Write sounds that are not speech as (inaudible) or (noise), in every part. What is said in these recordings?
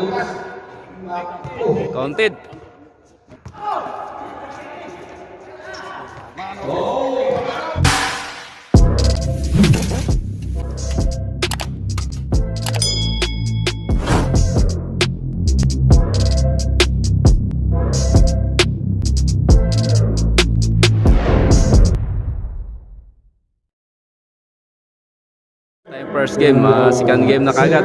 Bukas. Naku. Counted. Time first game, ah, second game na kagad.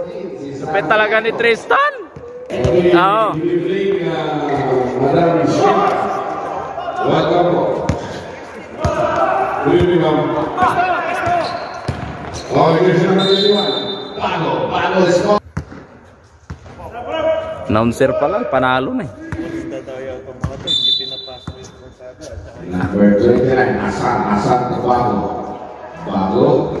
Lupit talaga ni Tristan. Oo. Welcome. Good evening, ma'am. Here's number 81. Pago. Pago is called. Announcer pa lang, panalo na eh. Number 29, Asan, Asan ke Bago.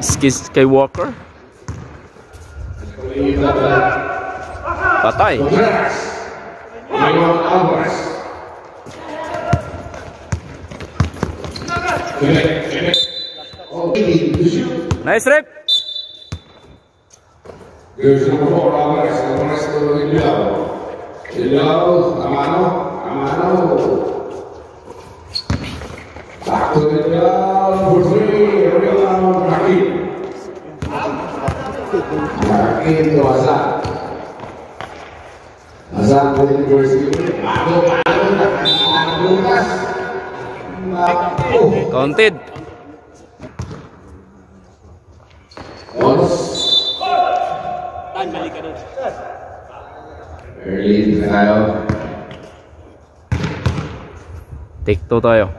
Skywalker. Patay. Nice rep. There's number four, Alvarez, Alvarez Amano, Amano. Back to for three, Rakim. Rakim to Azan. Azan to University. Bago, bago. Nakalukas. Counted. Once. Early na tayo. Take two tayo.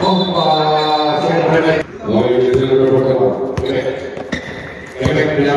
Bomba! Siyempre, Loy,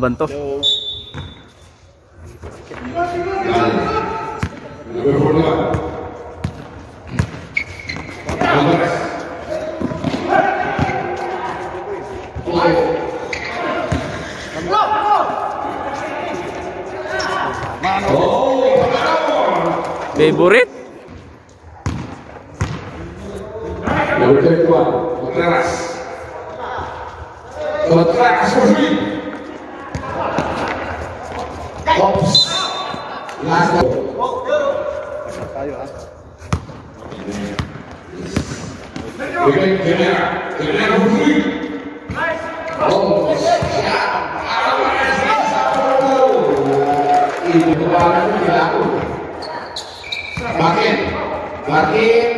Banto.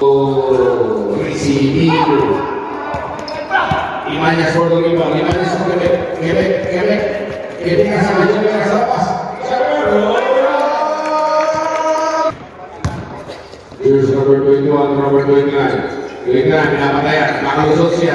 o recibido. Y mañana por lo mismo, y mañana son que me, que me, que me, que tengas a mayor de casa paz. Yo soy Roberto Ituano, Roberto la batalla, Marcos Socia,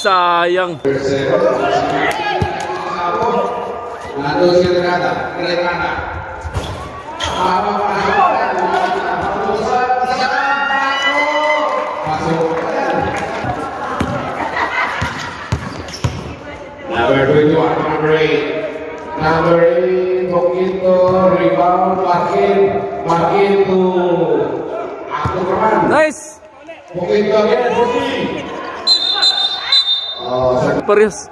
sayang. Number 21, number 8. Number 8, rebound, makin, makin tuh. Aku keren. Nice. Tokito, again, ya, Parrías.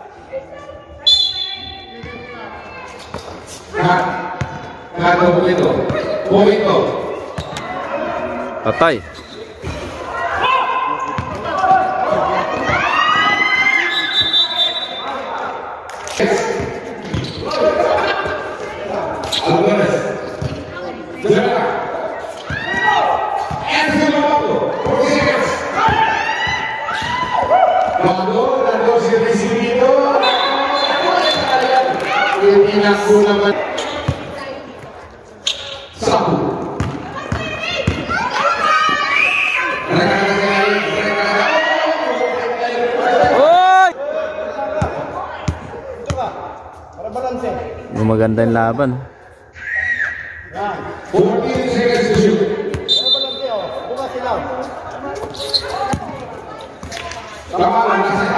Atay. Pangilinan ko naman. Sabu. Maganda yung laban. 14 seconds to shoot. Ano ba lang kayo? Bukas sila. Tama lang.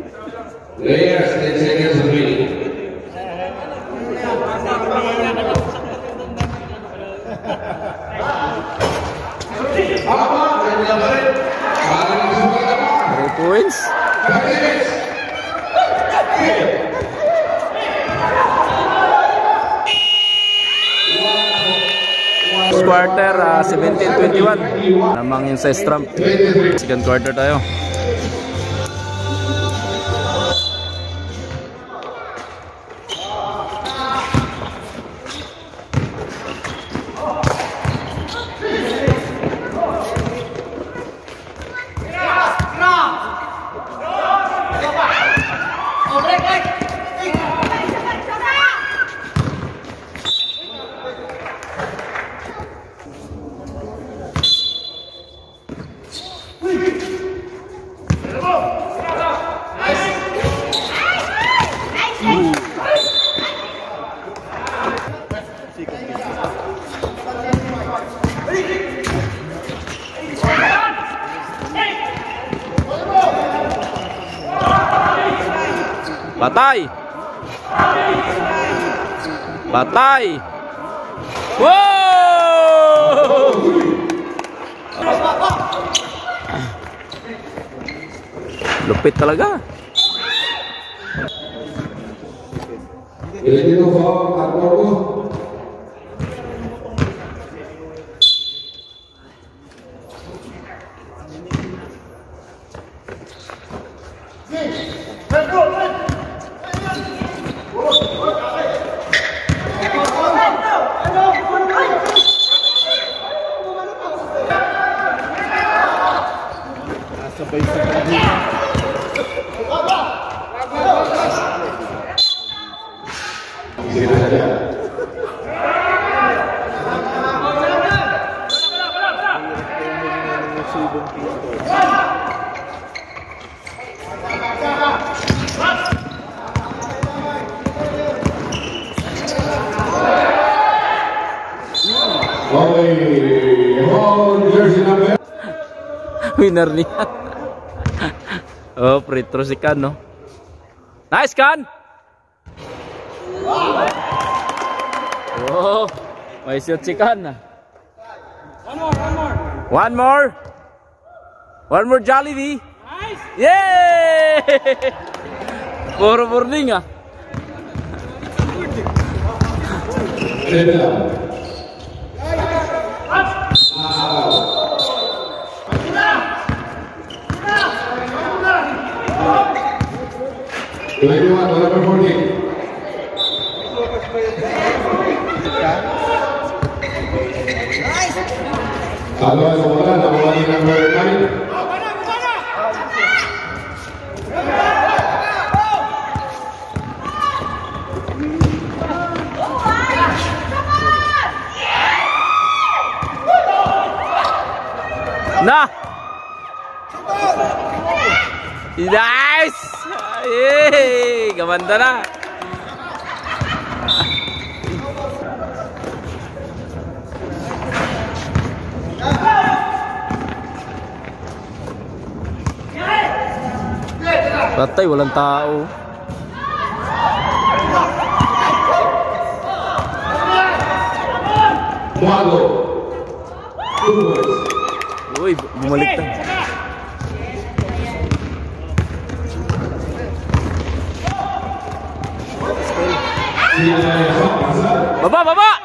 quarter, ah, 17-21. Namang yun sa Stramp. 23. Second quarter tayo. Patay! Patay! Wow! Lupit talaga. Pilih dulu, Winner niya. (laughs) oh, free throw si Kan, no? Nice, Kan! Oh, may shoot si Kan. ah. One more, one more Jollibee. Nice! Yay! (laughs) Puro burning ah. Nice! Yay! Gamanda na! Patay, walang tao. Uy, bumalik na. Bapak, bapak.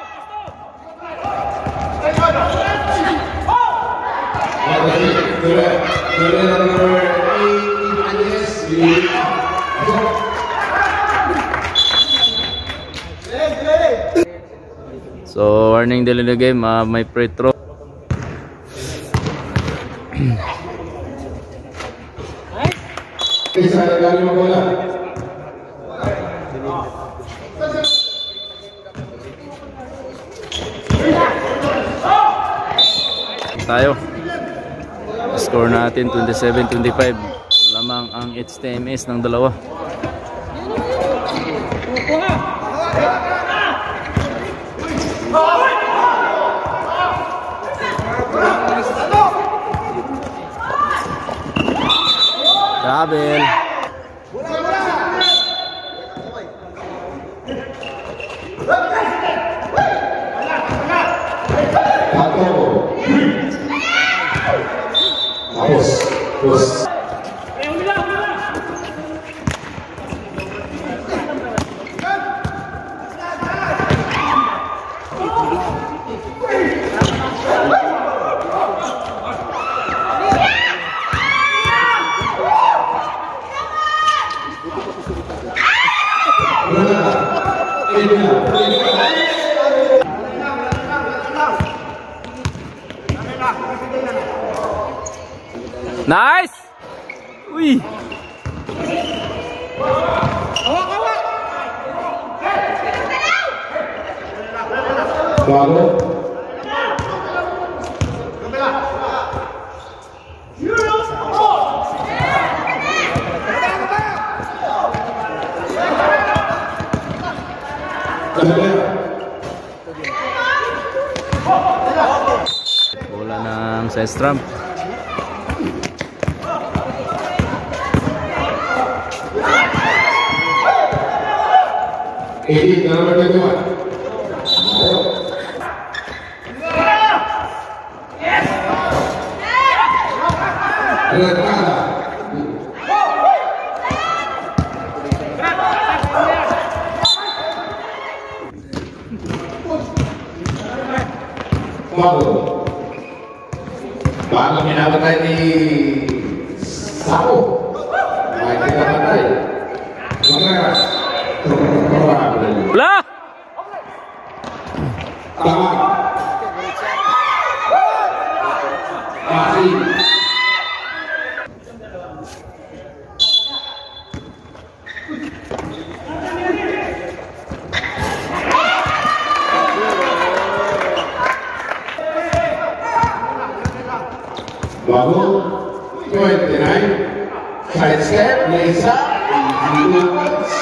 So warning dulu the game, ah, uh, my free throw. Nice. Tayo. Score natin 27-25. Lamang HTMS ng dalawa. Travel. Nice! Ui! Valeu! Sestram. Edi dalam Babu twenty side step, Lisa, and Lucas.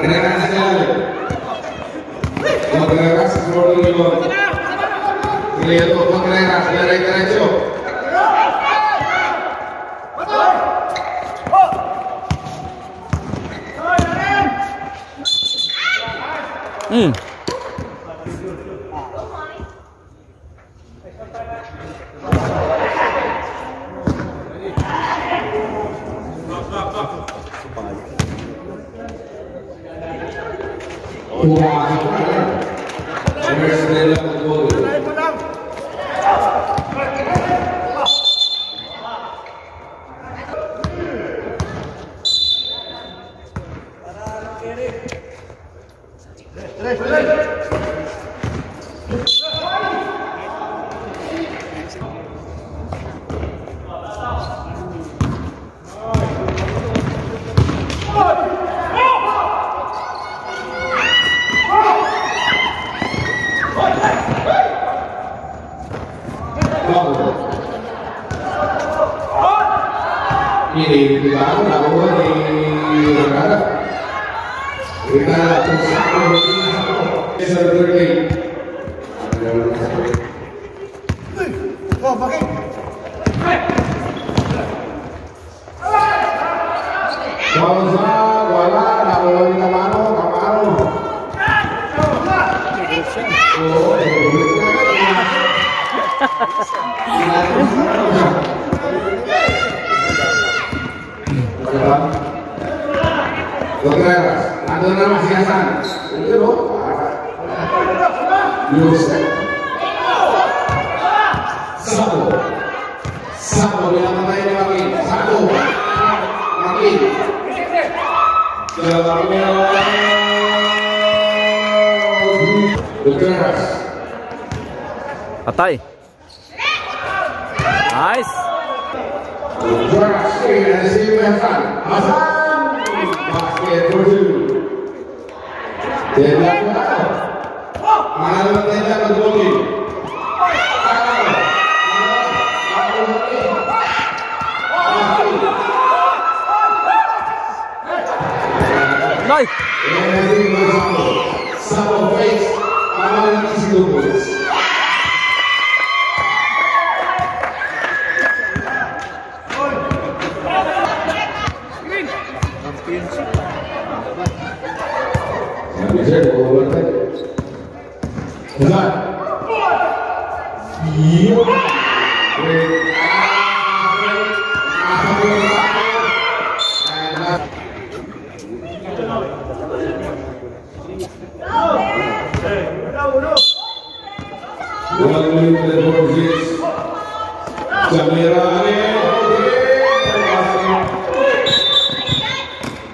Generasi lalu, generasi sebelum dulu, lihat untuk generasi dari generasi Go, pakai. Gonza, bola, itu loh, Yusuf. は。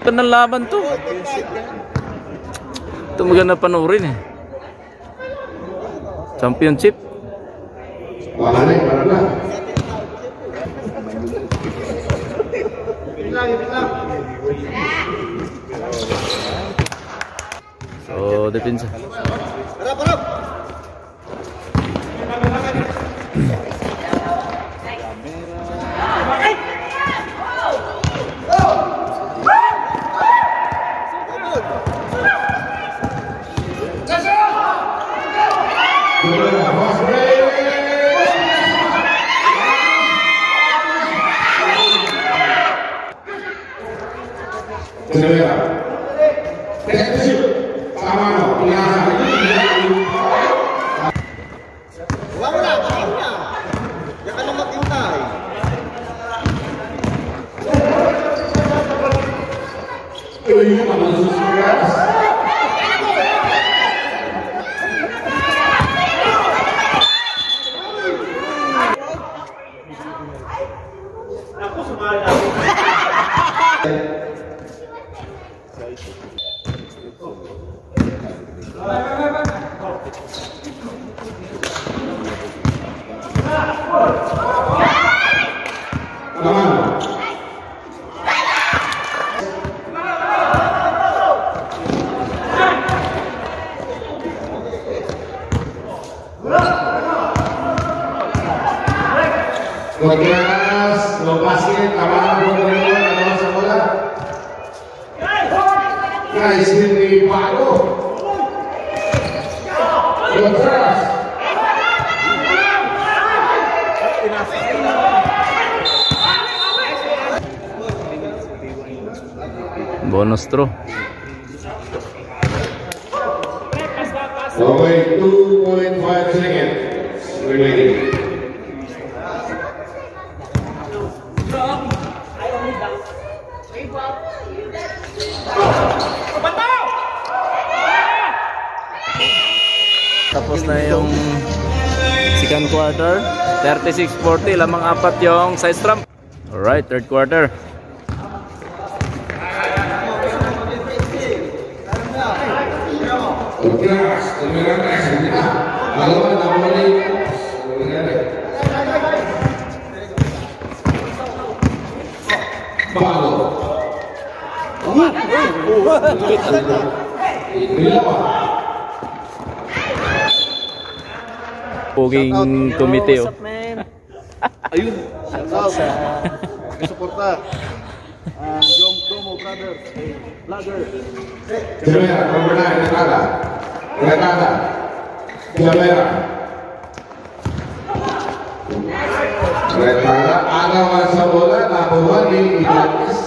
Penelaban tuh. Itu mungkin apa nurin ya Championship. 这冰城 36-40. Lamang apat yung side trump. Alright, third quarter. Contras, tumira na, Jakarta. Uh, Jom Domo Brothers, Lager. Jamera, pemenang Renata. Renata. Jamera. Renata, ada masa bola, nabuan di Indonesia.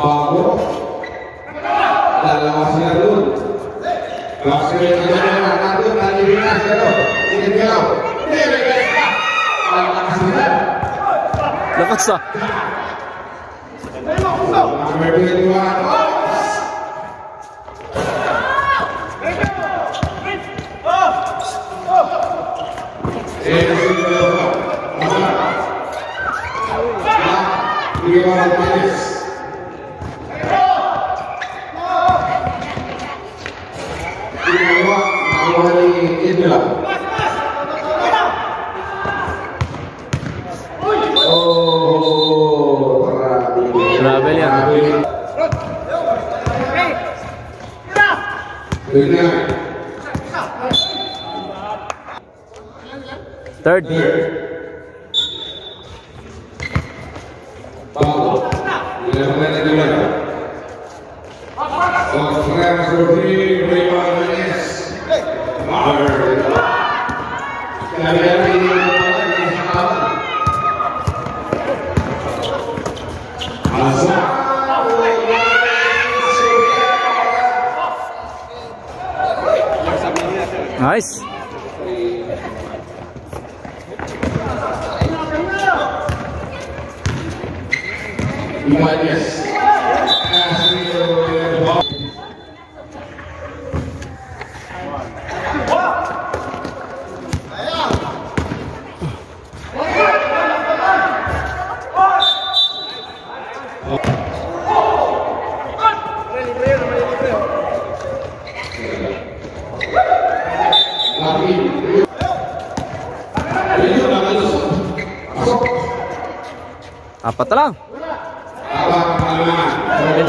Pablo dan lawasnya dulu Lawasnya Thirdly,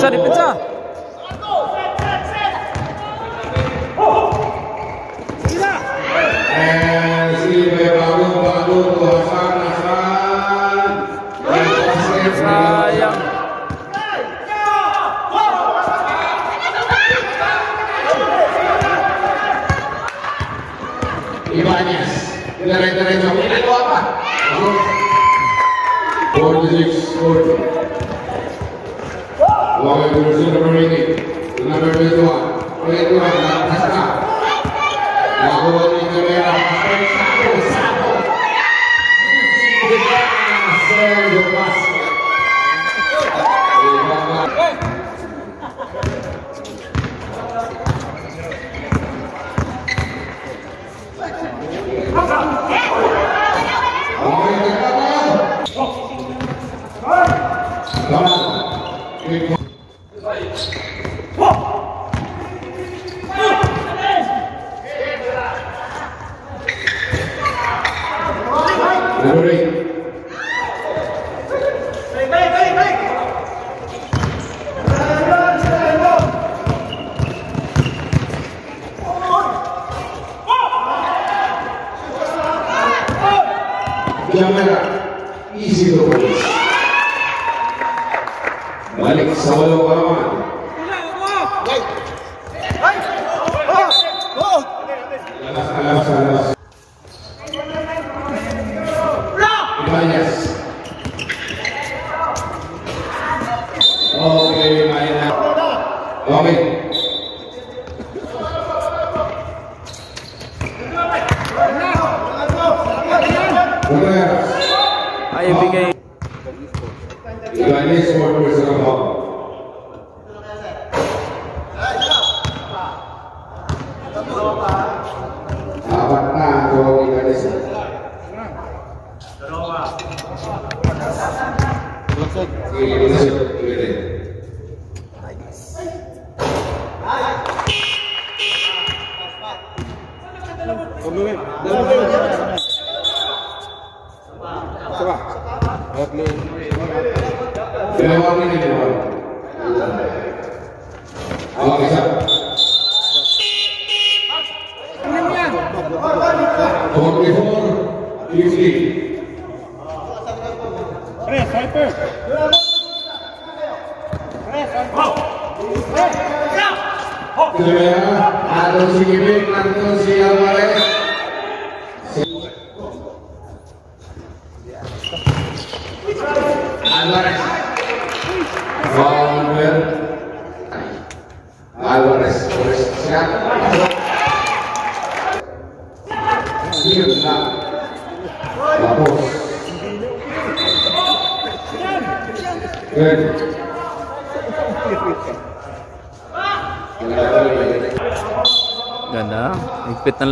짜리 빼자.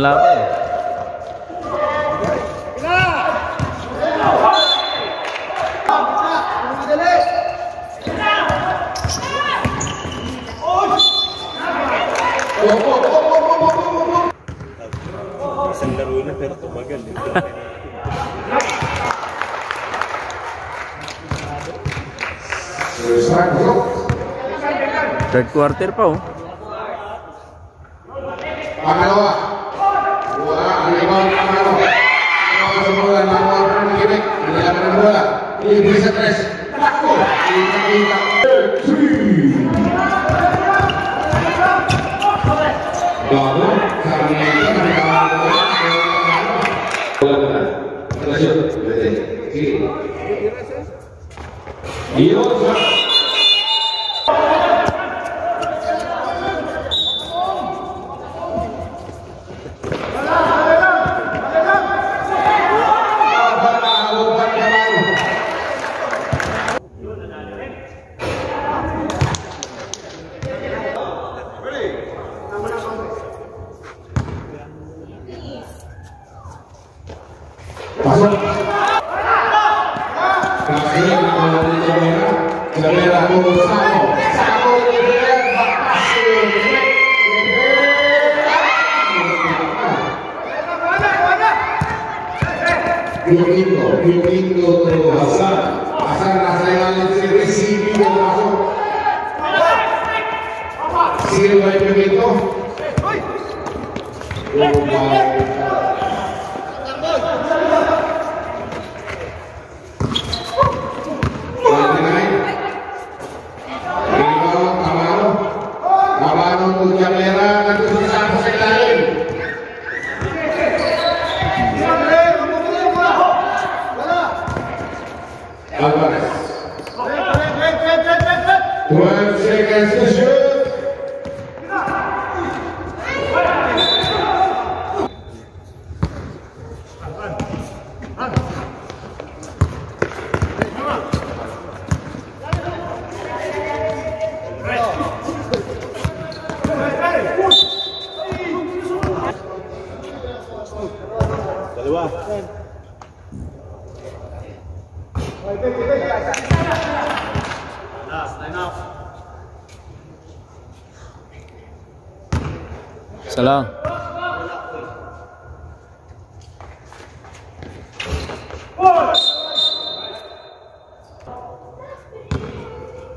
ng laban. Isang laro na pero eh. tumagal. Third quarter pa oh.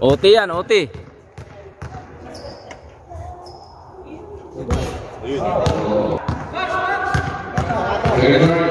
OT yan, OT. Ayun.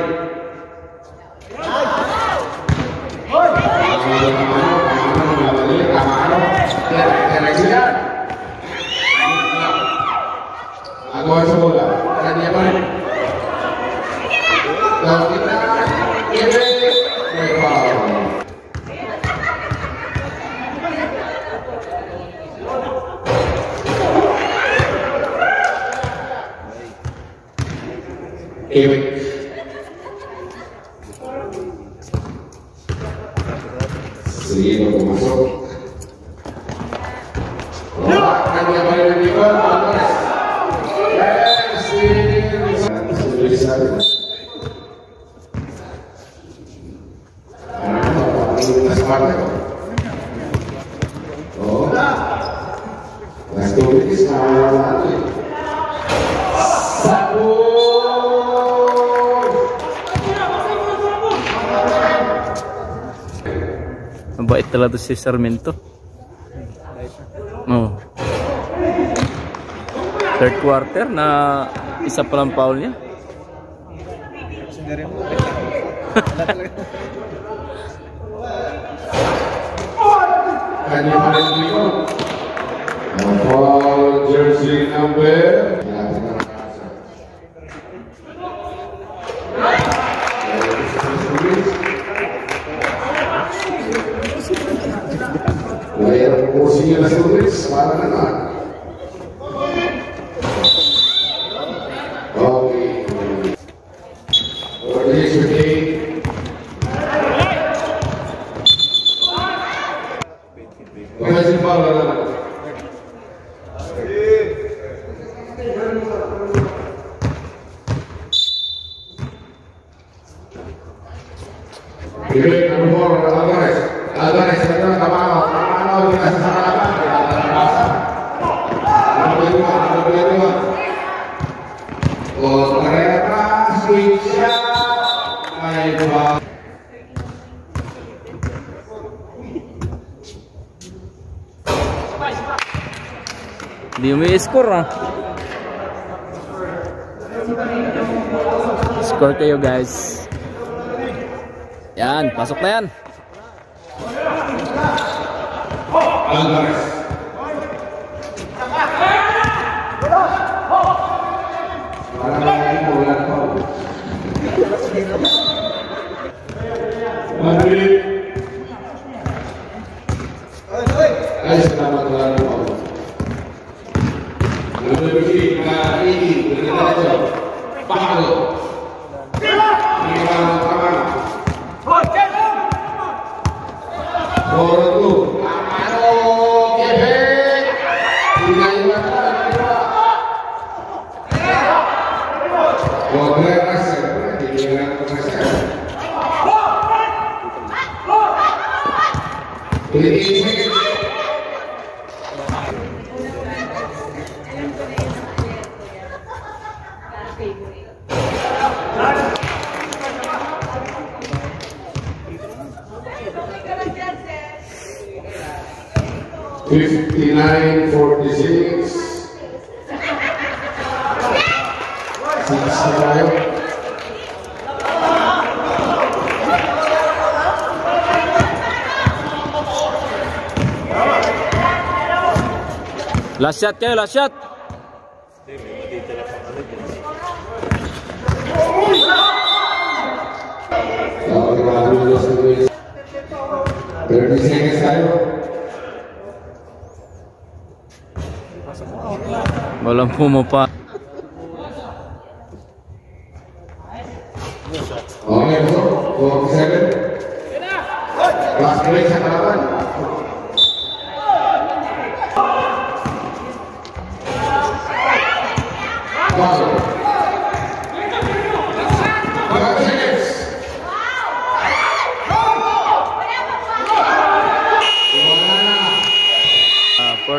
Dala ಅದು ಸಿಸರ್ ಮಿಂತು oh. third quarter na isa pa lang foul niya Can you find me? Paul jersey number score ah. Score kayo guys. Yan, pasok na yan. Last shot kayo, last shot. Thirty seconds tayo. Walang pumapa.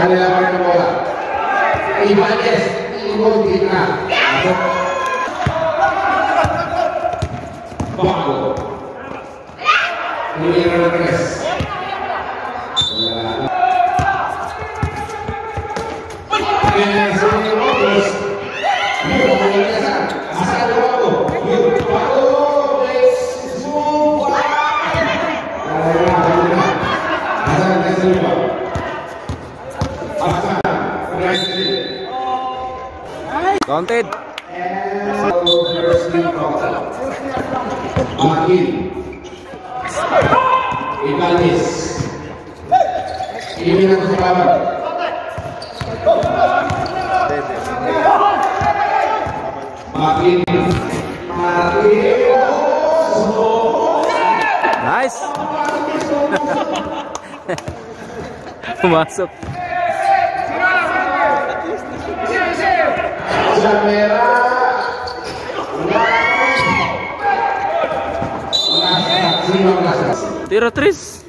ada main bola Ibanez Ibu Tina Bango Ini Rodriguez Yeah. Counted. Makin Ibanis Ini yang selamat Makin Makin Nice. (laughs) Pumasok. Tira Tris.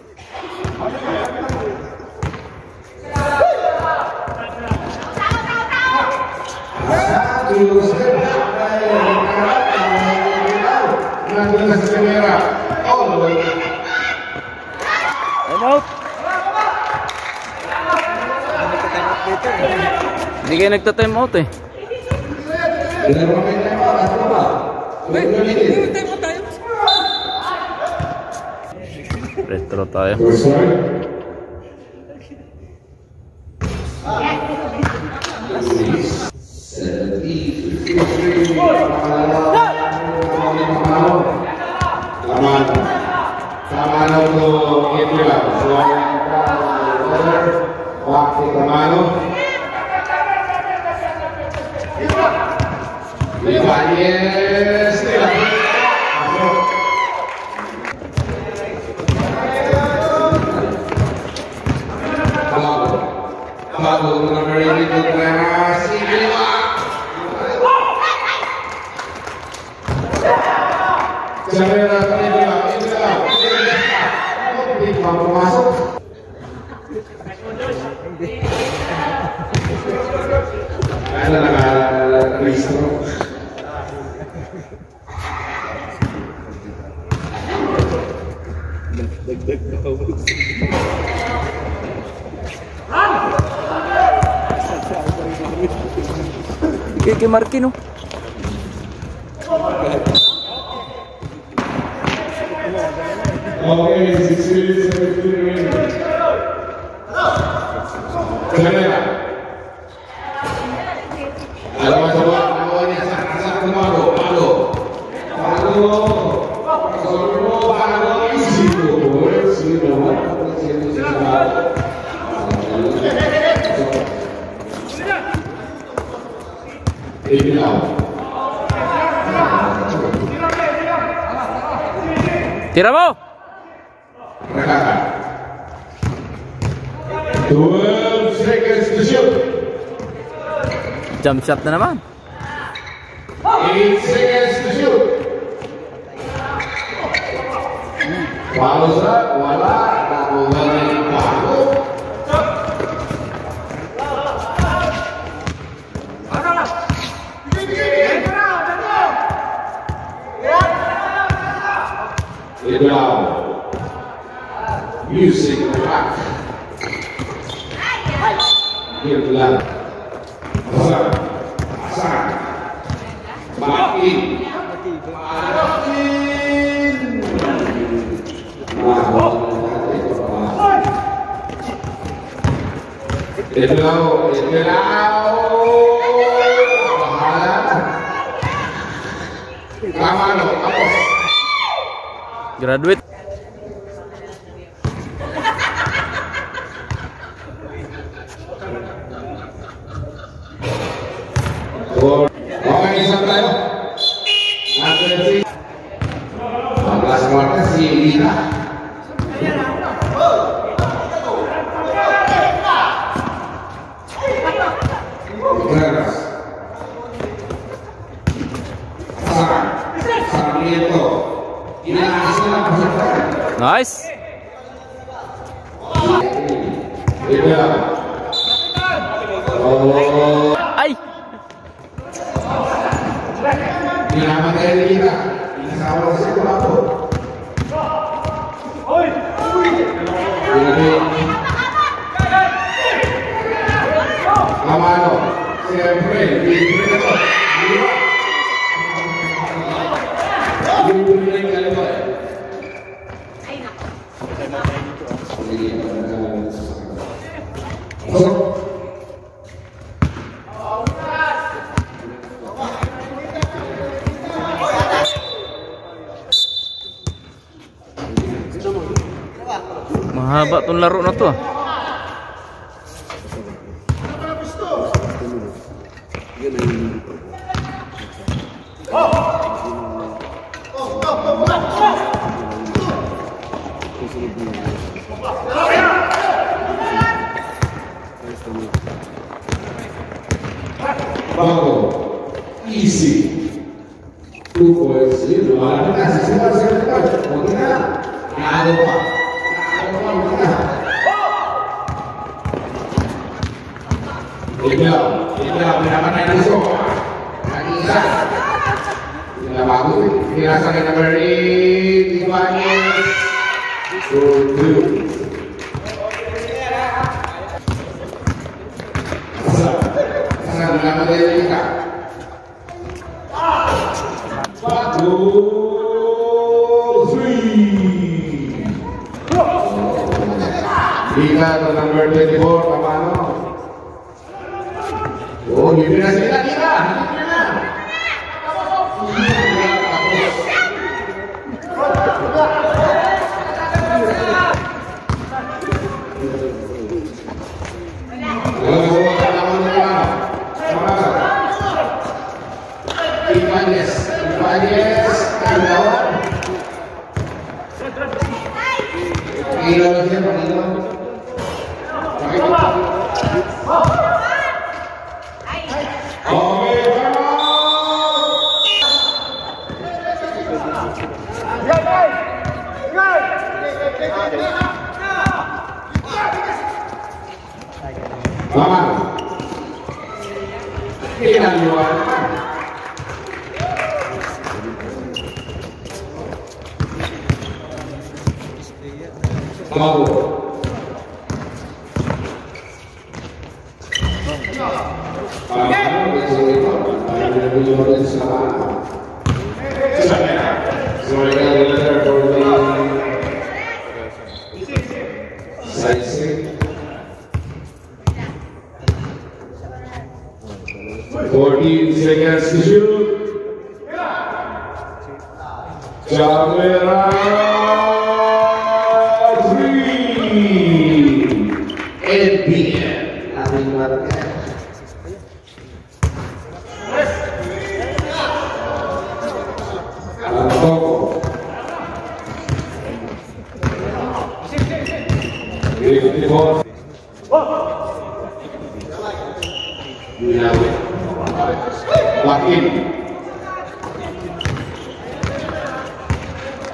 Hindi kayo nagta-time out eh. Restrota de. Pues, pues, Ucat na naman. Eight seconds to shoot. Pausa, wala, nakuha na Music rock. Get loud. It's loud. Graduate Mahabat tu larut nak tu ah.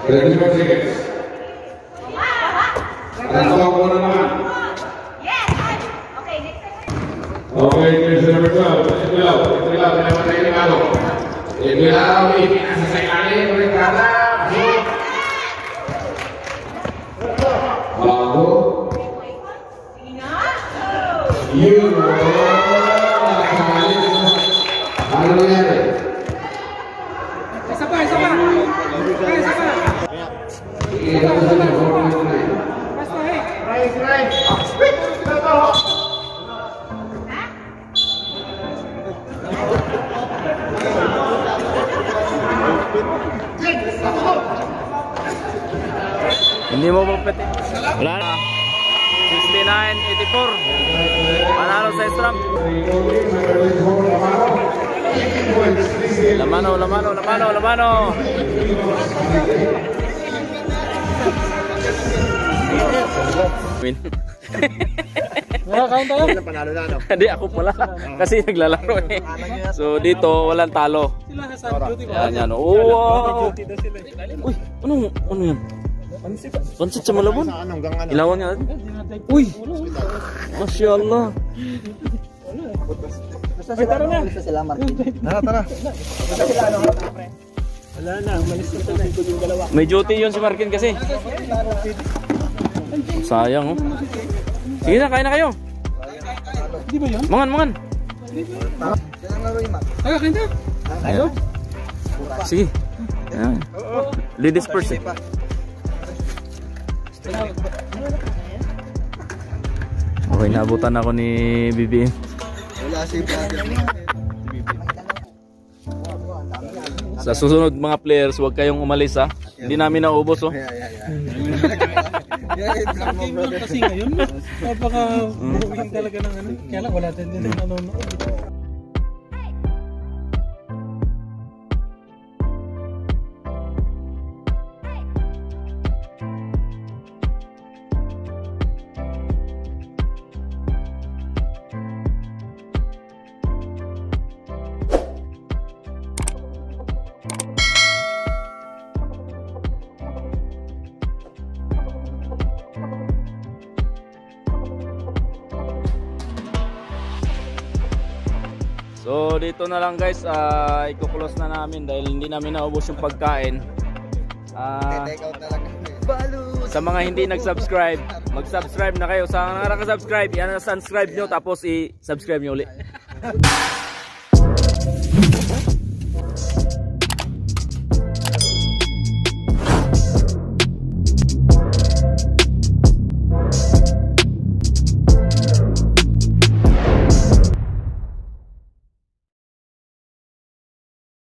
Ready for tickets? That's all one and one. Yes. Okay, next question. Okay, number 12. Take it low. Take it low. Take it low. Take it low. Take it low. Hindi mo pupiti. Wala na. 69-84. Panalo sa Stram. Lamano, lamano, lamano, lamano. Win. Nakakain tayo. Panalo na, no? Hindi, ako pala. Kasi naglalaro eh. So dito, walang talo. Sila sa San Duty ba? Yan, yan. Oh, wow. Uy, ano, ano yan? Pansit sa Malabon? Ilawan nga. Uy! Masya Allah. Ay, tara na. Tara, tara. Wala na, umalis na tayo yung dalawa. May duty yun si Markin kasi. Sayang oh. Sige na, kain na kayo. Di ba yun? Mangan, mangan. Ay, kain tayo. Ayan. Sige. Ayan. Ladies first eh. (laughs) Okay, naabutan ako ni BBM. Wala si Sa susunod mga players, huwag kayong umalis ha. Hindi namin naubos oh. Game lang kasi ngayon. Napaka buhuin talaga ng ano. Kaya lang wala din din nanonood. Dito na lang guys, uh, ikukulos na namin dahil hindi namin naubos yung pagkain. Kami. sa mga hindi nag-subscribe, mag-subscribe na kayo. Sa mga nakaka-subscribe, yan na subscribe nyo tapos i-subscribe nyo ulit.